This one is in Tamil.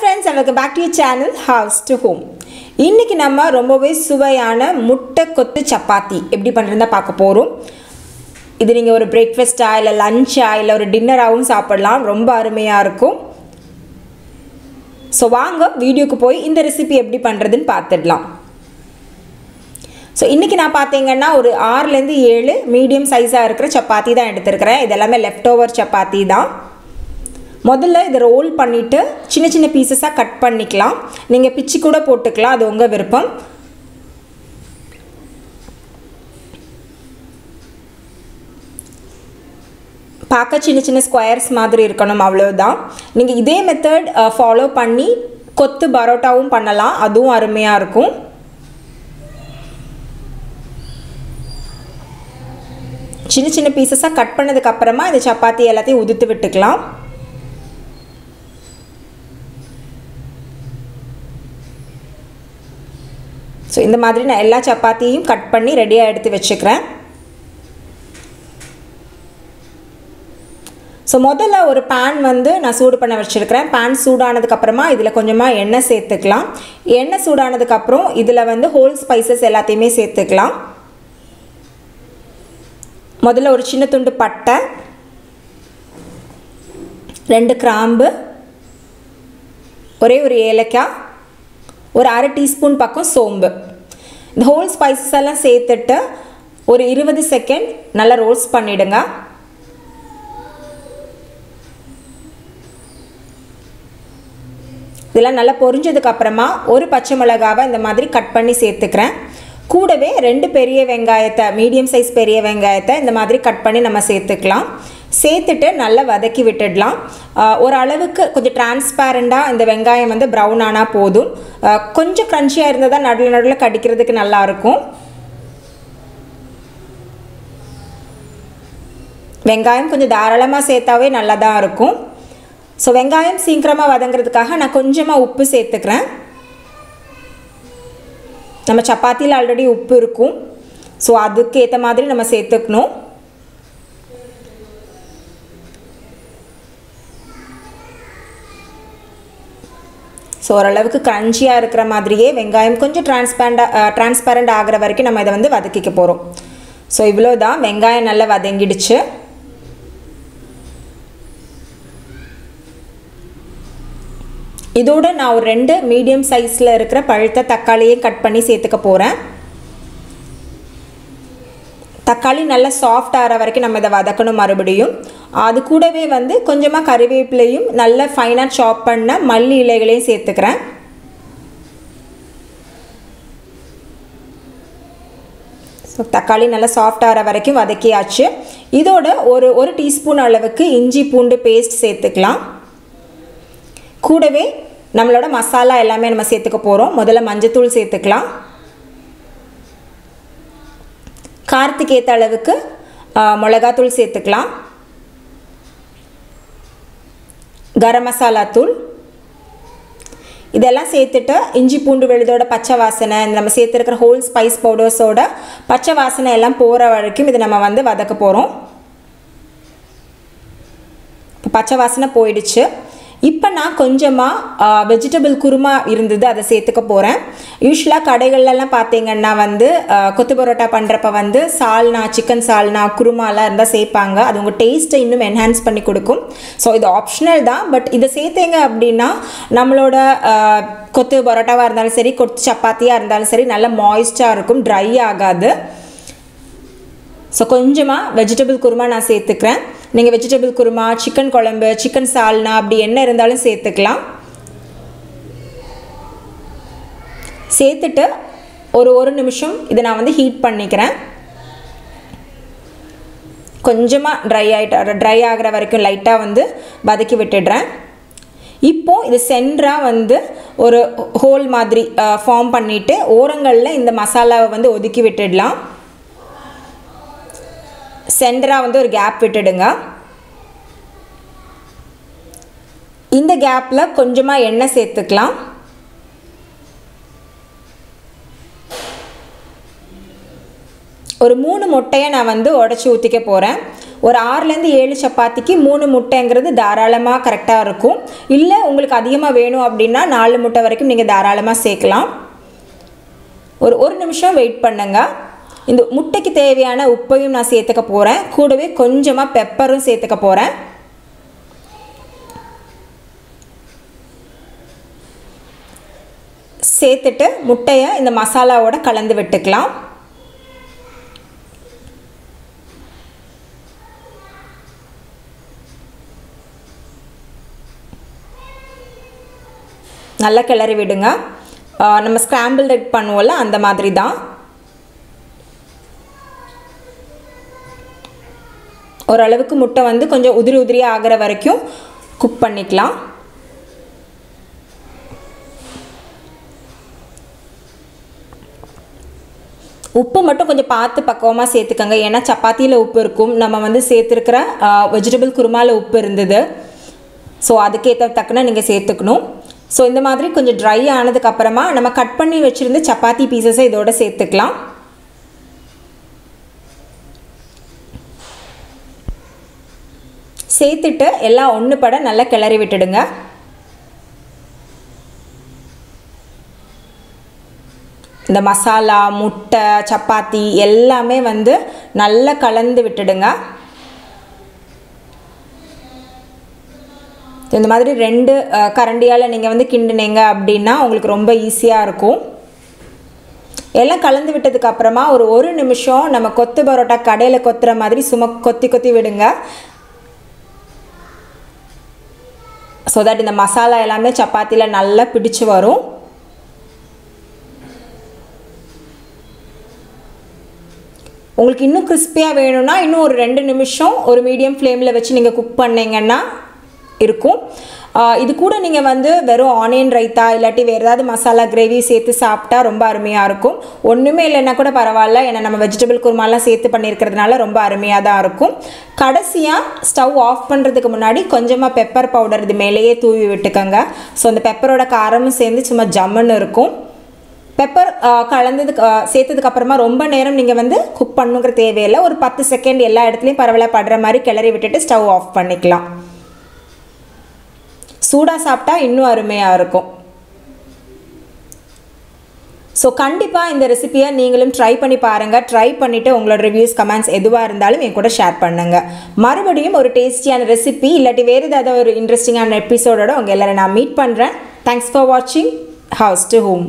Friends welcome back to channel house to home இன்றைக்கி நம்ம ரொம்பவே சுவையான முட்டை கொத்து சப்பாத்தி எப்படி பண்ணுறதா பார்க்க போகிறோம் இது நீங்கள் ஒரு பிரேக்ஃபாஸ்ட்டா இல்லை லஞ்சா இல்லை ஒரு டின்னராகவும் சாப்பிடலாம். ரொம்ப அருமையாக இருக்கும். ஸோ வாங்க வீடியோக்கு போய் இந்த ரெசிபி எப்படி பண்ணுறதுன்னு பார்த்துடலாம். ஸோ இன்றைக்கி நான் பார்த்தீங்கன்னா ஒரு ஆறுலேருந்து ஏழு மீடியம் சைஸாக இருக்கிற சப்பாத்தி தான் எடுத்துருக்கிறேன். இது எல்லாமே லெஃப்ட் ஓவர் சப்பாத்தி தான். முதல்ல இதை ரோல் பண்ணிவிட்டு சின்ன சின்ன பீசஸாக கட் பண்ணிக்கலாம். நீங்கள் பிச்சு கூட போட்டுக்கலாம். அது உங்கள் விருப்பம். பார்க்க சின்ன சின்ன ஸ்கொயர்ஸ் மாதிரி இருக்கணும். அவ்வளோதான் நீங்கள் இதே மெத்தட் ஃபாலோ பண்ணி கொத்து பரோட்டாவும் பண்ணலாம். அதுவும் அருமையாக இருக்கும். சின்ன சின்ன பீசஸாக கட் பண்ணதுக்கப்புறமா இந்த சப்பாத்தி எல்லாத்தையும் உதுத்து விட்டுக்கலாம். ஸோ இந்த மாதிரி நான் எல்லா சப்பாத்தியும் கட் பண்ணி ரெடியாக எடுத்து வச்சுக்கிறேன். ஸோ முதல்ல ஒரு பேன் வந்து நான் சூடு பண்ண வச்சுருக்கிறேன். பேன் சூடானதுக்கப்புறமா இதில் கொஞ்சமாக எண்ணெய் சேர்த்துக்கலாம். எண்ணெய் சூடானதுக்கப்புறம் இதில் வந்து ஹோல் ஸ்பைசஸ் எல்லாத்தையுமே சேர்த்துக்கலாம். முதல்ல ஒரு சின்ன துண்டு பட்டை ரெண்டு கிராம்பு ஒரே ஒரு ஏலக்காய் ஒரு அரை டீஸ்பூன் பக்கம் சோம்பு. இந்த ஹோல் ஸ்பைசஸ் எல்லாம் சேர்த்துட்டு ஒரு இருபது செகண்ட் நல்லா ரோஸ்ட் பண்ணிவிடுங்க இதெல்லாம் நல்லா பொரிஞ்சதுக்கப்புறமா ஒரு பச்சை மிளகாவை இந்த மாதிரி கட் பண்ணி சேர்த்துக்கிறேன். கூடவே ரெண்டு பெரிய வெங்காயத்தை மீடியம் சைஸ் பெரிய வெங்காயத்தை இந்த மாதிரி கட் பண்ணி நம்ம சேர்த்துக்கலாம். சேர்த்துட்டு நல்லா வதக்கி விட்டுடலாம். ஒரு அளவுக்கு கொஞ்சம் டிரான்ஸ்பேரண்டாக இந்த வெங்காயம் வந்து ப்ரௌன் ஆனால் போதும். கொஞ்சம் க்ரன்ச்சியாக இருந்தால் தான் நடுவில் நடுவில் கடிக்கிறதுக்கு நல்லாயிருக்கும் வெங்காயம் கொஞ்சம் தாராளமாக சேர்த்தாவே நல்லா தான் இருக்கும். ஸோ வெங்காயம் சீக்கிரமாக வதங்கிறதுக்காக நான் கொஞ்சமாக உப்பு சேர்த்துக்கிறேன். நம்ம சப்பாத்தியில் ஆல்ரெடி உப்பு இருக்கும். ஸோ அதுக்கு ஏற்ற மாதிரி நம்ம சேர்த்துக்கணும். ஸோ ஓரளவுக்கு க்ரன்ச்சியாக இருக்கிற மாதிரியே வெங்காயம் கொஞ்சம் டிரான்ஸ்பேரண்டாக டிரான்ஸ்பேரண்ட் ஆகிற வரைக்கும் நம்ம இதை வந்து வதக்கிக்க போகிறோம் ஸோ இவ்வளோ தான் வெங்காயம் நல்லா வதங்கிடுச்சு. இதோட நான் ஒரு ரெண்டு மீடியம் சைஸில் இருக்கிற பழுத்த தக்காளியை கட் பண்ணி சேர்த்துக்க போகிறேன் தக்காளி நல்லா சாஃப்ட் ஆகிற வரைக்கும் நம்ம இதை வதக்கணும் மறுபடியும். அது கூடவே வந்து கொஞ்சமாக கறிவேப்பிலையும் நல்லா ஃபைனாக சாப் பண்ண மல்லி இலைகளையும் சேர்த்துக்கிறேன். ஸோ தக்காளி நல்லா சாஃப்ட் ஆகிற வரைக்கும் வதக்கியாச்சு. இதோட ஒரு ஒரு டீஸ்பூன் அளவுக்கு இஞ்சி பூண்டு பேஸ்ட் சேர்த்துக்கலாம். கூடவே நம்மளோட மசாலா எல்லாமே நம்ம சேர்த்துக்க போகிறோம் முதல்ல மஞ்சத்தூள் சேர்த்துக்கலாம். காரத்துக்கு ஏற்ற அளவுக்கு மிளகாத்தூள் சேர்த்துக்கலாம். கரம் மசாலா தூள். இதெல்லாம் சேர்த்துட்டு இஞ்சி பூண்டு விழுதோட பச்சை வாசனை நம்ம சேர்த்துருக்கிற ஹோல் ஸ்பைஸ் பவுடர்ஸோட பச்சை வாசனை எல்லாம் போகிற வரைக்கும் இதை நம்ம வந்து வதக்க போகிறோம் இப்போ பச்சை வாசனை போயிடுச்சு. இப்போ நான் கொஞ்சமாக வெஜிடபிள் குருமா இருந்தது அதை சேர்த்துக்க போகிறேன் யூஸ்வலாக கடைகள்லாம் பார்த்தீங்கன்னா வந்து கொத்து பரோட்டா பண்ணுறப்ப வந்து சால்னா சிக்கன் சால்னா குருமாலாம் இருந்தால் சேர்ப்பாங்க. அது உங்கள் டேஸ்ட்டை இன்னும் என்ஹான்ஸ் பண்ணி கொடுக்கும். ஸோ இது ஆப்ஷனல் தான் பட் இதை சேர்த்தீங்க அப்படின்னா நம்மளோட கொத்து பரோட்டாவாக இருந்தாலும் சரி கொத்து சப்பாத்தியாக இருந்தாலும் சரி நல்ல மாய்ஸ்டாக இருக்கும் ட்ரை ஆகாது. ஸோ கொஞ்சமாக வெஜிடபிள் குருமா நான் சேர்த்துக்கிறேன். நீங்கள் வெஜிடபிள் குருமா சிக்கன் குழம்பு சிக்கன் சால்னா அப்படி என்ன இருந்தாலும் சேர்த்துக்கலாம். சேர்த்துட்டு ஒரு ஒரு நிமிஷம் இதை நான் வந்து ஹீட் பண்ணிக்கிறேன். கொஞ்சமாக ட்ரை ஆகிட்ட ட்ரை ஆகிற வரைக்கும் லைட்டாக வந்து வதக்கி விட்டுடுறேன். இப்போது இது சென்டராக வந்து ஒரு ஹோல் மாதிரி ஃபார்ம் பண்ணிவிட்டு ஓரங்களில் இந்த மசாலாவை வந்து ஒதுக்கி விட்டுடலாம். சென்டராக வந்து ஒரு கேப் விட்டுடுங்க. இந்த கேப்பில் கொஞ்சமாக எண்ணெய் சேர்த்துக்கலாம். ஒரு மூணு முட்டையை நான் வந்து உடச்சி ஊற்றிக்க போகிறேன் ஒரு ஆறுலேருந்து ஏழு சப்பாத்திக்கு மூணு முட்டைங்கிறது தாராளமாக கரெக்டாக இருக்கும். இல்லை உங்களுக்கு அதிகமாக வேணும் அப்படின்னா நாலு முட்டை வரைக்கும் நீங்கள் தாராளமாக சேர்க்கலாம். ஒரு ஒரு நிமிஷம் வெயிட் பண்ணுங்க. இந்த முட்டைக்கு தேவையான உப்பையும் நான் சேர்த்துக்க போகிறேன் கூடவே கொஞ்சமாக பெப்பரும் சேர்த்துக்க போகிறேன் சேர்த்துட்டு முட்டையை இந்த மசாலாவோட கலந்து விட்டுக்கலாம். நல்லா கிளறி விடுங்க. நம்ம ஸ்க்ராம்பிள் எக் பண்ணுவோம்ல அந்த மாதிரி தான் ஓரளவுக்கு முட்டை வந்து கொஞ்சம் உதிரி உதிரியாக ஆகிற வரைக்கும் குக் பண்ணிக்கலாம். உப்பு மட்டும் கொஞ்சம் பார்த்து பக்குவமாக சேர்த்துக்கோங்க. ஏன்னா சப்பாத்தியில் உப்பு இருக்கும். நம்ம வந்து சேர்த்துருக்கிற வெஜிடபிள் குருமாவில் உப்பு இருந்தது. ஸோ அதுக்கேற்ற தக்கன நீங்கள் சேர்த்துக்கணும். ஸோ இந்த மாதிரி கொஞ்சம் ட்ரை ஆனதுக்கப்புறமா நம்ம கட் பண்ணி வச்சுருந்து சப்பாத்தி பீசஸை இதோட சேர்த்துக்கலாம். சேர்த்துட்டு எல்லாம் ஒன்று பட நல்லா கிளறி விட்டுடுங்க. இந்த மசாலா முட்டை சப்பாத்தி எல்லாமே வந்து நல்லா கலந்து விட்டுடுங்க. இந்த மாதிரி ரெண்டு கரண்டியால் நீங்கள் வந்து கிண்டுனீங்க அப்படின்னா உங்களுக்கு ரொம்ப ஈஸியாக இருக்கும். எல்லாம் கலந்து விட்டதுக்கு அப்புறமா ஒரு ஒரு நிமிஷம் நம்ம கொத்து பரோட்டா கடையில் கொத்துற மாதிரி சும்மா கொத்தி கொத்தி விடுங்க. ஸோ தட் இந்த மசாலா எல்லாமே சப்பாத்தியில் நல்லா பிடிச்சு வரும். உங்களுக்கு இன்னும் கிறிஸ்பியாக வேணும்னா இன்னும் ஒரு ரெண்டு நிமிஷம் ஒரு மீடியம் ஃப்ளேமில் வச்சு நீங்கள் குக் பண்ணிங்கன்னா இருக்கும். இது கூட நீங்கள் வந்து வெறும் ஆனியன் ரைத்தா இல்லாட்டி வேறு ஏதாவது மசாலா கிரேவி சேர்த்து சாப்பிட்டா ரொம்ப அருமையாக இருக்கும். ஒன்றுமே இல்லைன்னா கூட பரவாயில்ல. ஏன்னா நம்ம வெஜிடபிள் குருமாலாம் சேர்த்து பண்ணியிருக்கிறதுனால ரொம்ப அருமையாக தான் இருக்கும். கடைசியாக ஸ்டவ் ஆஃப் பண்ணுறதுக்கு முன்னாடி கொஞ்சமாக பெப்பர் பவுடர் இது மேலேயே தூவி விட்டுக்கோங்க. ஸோ அந்த பெப்பரோட காரமும் சேர்ந்து சும்மா ஜம்முன்னு இருக்கும். பெப்பர் கலந்ததுக்கு சேர்த்ததுக்கு அப்புறமா ரொம்ப நேரம் நீங்கள் வந்து குக் பண்ணுங்கிற தேவையில்லை. ஒரு பத்து செகண்ட் எல்லா இடத்துலையும் பரவாயில்ல படுற மாதிரி கிளறி விட்டுட்டு ஸ்டவ் ஆஃப் பண்ணிக்கலாம். சூடாக சாப்பிட்டா இன்னும் அருமையாக இருக்கும். ஸோ கண்டிப்பாக இந்த ரெசிப்பியை நீங்களும் ட்ரை பண்ணி பாருங்கள் ட்ரை பண்ணிவிட்டு உங்களோட ரிவ்யூஸ் கமெண்ட்ஸ் எதுவாக இருந்தாலும் என் கூட ஷேர் பண்ணுங்கள் மறுபடியும் ஒரு டேஸ்டியான ரெசிபி இல்லாட்டி வேறு ஏதாவது ஒரு இன்ட்ரெஸ்டிங்கான எபிசோடோட உங்கள் எல்லோரும் நான் மீட் பண்ணுறேன் தேங்க்ஸ் ஃபார் வாட்சிங் ஹவுஸ் டு ஹோம்